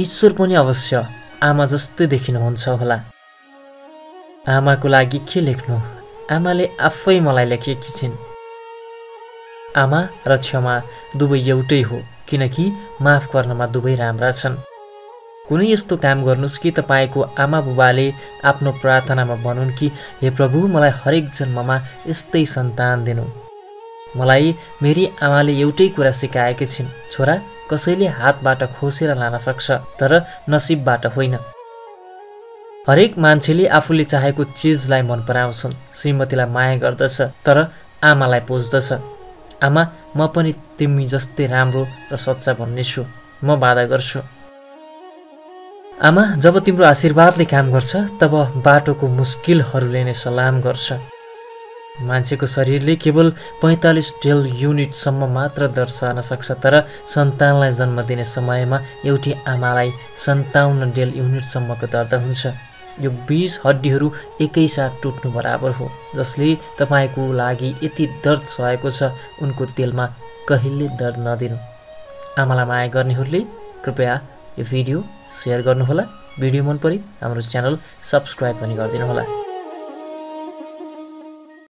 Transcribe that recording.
ईश्वर पनि अवश्य आमा जस्तै देखिनुहुन्छ होला। आमाको लागि के लेख्नु? आमाले आफै मलाई लेखेकी छिन्। आमा र क्षमा दुवै एउटै हो किनकि माफ गर्नमा दुवै राम्रा छन्। कुनै यस्तो काम गर्नुहोस् कि तपाईँको आमा बुबाले आफ्नो प्रार्थनामा भनुन् कि हे प्रभु मलाई हरेक जन्ममा यस्तै सन्तान दिनु। मलाई मेरी आमाले एउटै कुरा सिकाएकी छिन्। छोरा कसैले हातबाट खोसेर लान सक्छ तर नसिबबाट होइन। हरेक मान्छेले आफूले चाहेको चिजलाई मन पराउँछन्। श्रीमतीलाई माया गर्दछ तर आमालाई पुज्दछ। आमा म पनि तिमी जस्तै राम्रो र सच्चा भन्नेछु म वादा गर्छु। आमा जब तिम्रो आशीर्वादले काम गर्छ तब बाटोको मुस्किलहरूले नै सलाम गर्छ। मान्छेको शरीरले केवल पैँतालिस डेल युनिटसम्म मात्र दर्शाउन सक्छ तर सन्तानलाई जन्म दिने समयमा एउटी आमालाई सन्ताउन्न डेल युनिटसम्मको दर्द हुन्छ। यो बिस हड्डीहरू एकैसाथ टुट्नु बराबर हो जसले तपाईँको लागि यति दर्द सहेको छ उनको तेलमा कहिले दर्द नदिनु। आमालाई माया गर्नेहरूले कृपया यो भिडियो सेयर गर्नुहोला। भिडियो मन परे हाम्रो च्यानल सब्सक्राइब पनि गरिदिनुहोला।